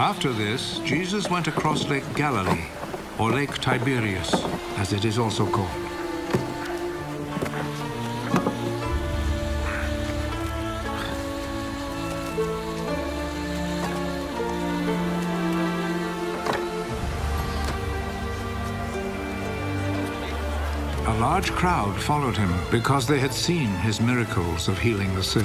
After this, Jesus went across Lake Galilee, or Lake Tiberias, as it is also called. A large crowd followed him because they had seen his miracles of healing the sick.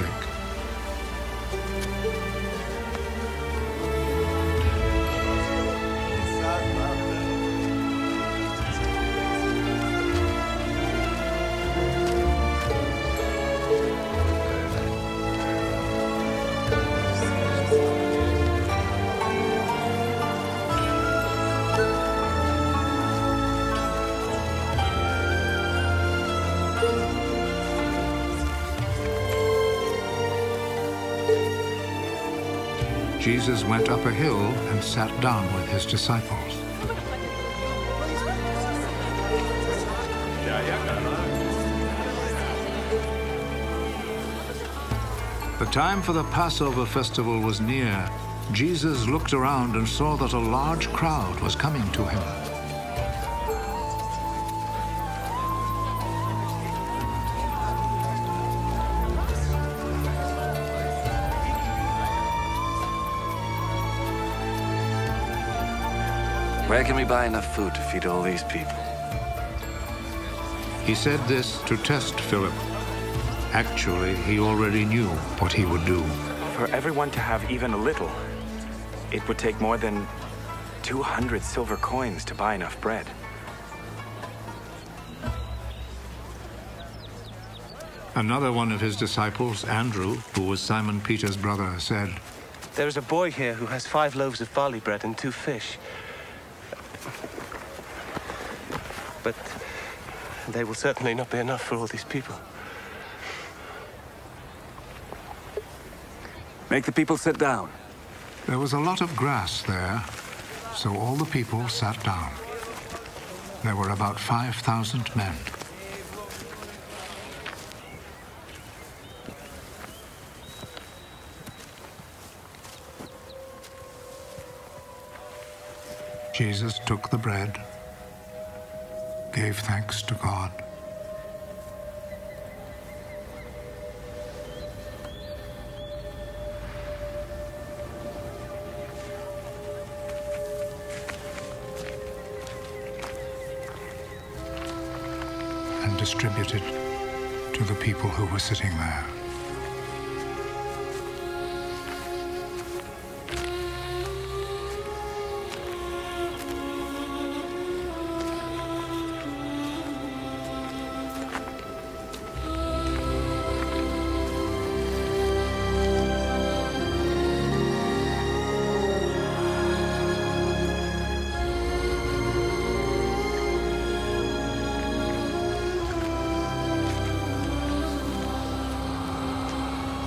Jesus went up a hill and sat down with his disciples. The time for the Passover festival was near. Jesus looked around and saw that a large crowd was coming to him. Where can we buy enough food to feed all these people? He said this to test Philip. Actually, he already knew what he would do. For everyone to have even a little, it would take more than 200 silver coins to buy enough bread. Another one of his disciples, Andrew, who was Simon Peter's brother, said, There is a boy here who has five loaves of barley bread and two fish. But they will certainly not be enough for all these people. Make the people sit down. There was a lot of grass there, so all the people sat down. There were about 5,000 men. Jesus took the bread, gave thanks to God, and distributed to the people who were sitting there.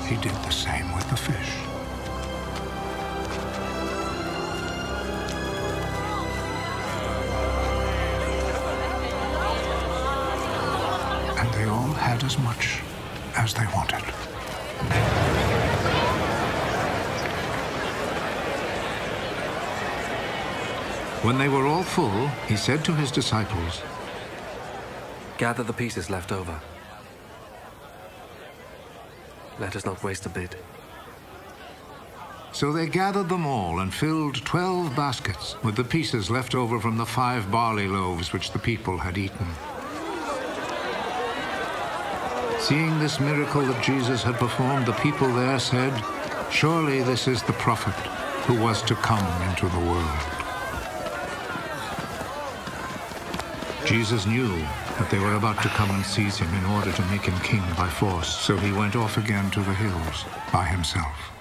He did the same with the fish. And they all had as much as they wanted. When they were all full, he said to his disciples, Gather the pieces left over. Let us not waste a bit. So they gathered them all and filled twelve baskets with the pieces left over from the five barley loaves which the people had eaten. Seeing this miracle that Jesus had performed, the people there said, Surely this is the prophet who was to come into the world. Jesus knew that they were about to come and seize him in order to make him king by force, so he went off again to the hills by himself.